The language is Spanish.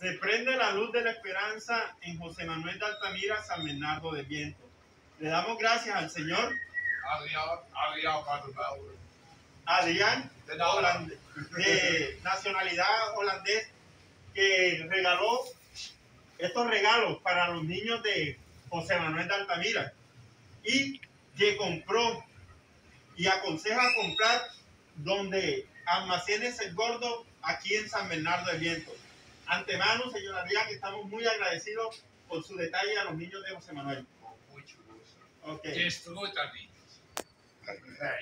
Se prende la luz de la esperanza en José Manuel de Altamira, San Bernardo de Viento. Le damos gracias al Señor. Adrián, De holand- de nacionalidad holandés, que regaló estos regalos para los niños de José Manuel de Altamira y que compró y aconseja comprar donde almacenes el gordo aquí en San Bernardo de Viento. Antemano, señor Adrián, que estamos muy agradecidos por su detalle a los niños de José Manuel. Con mucho gusto. Ok. Desfruta, niños. Hey.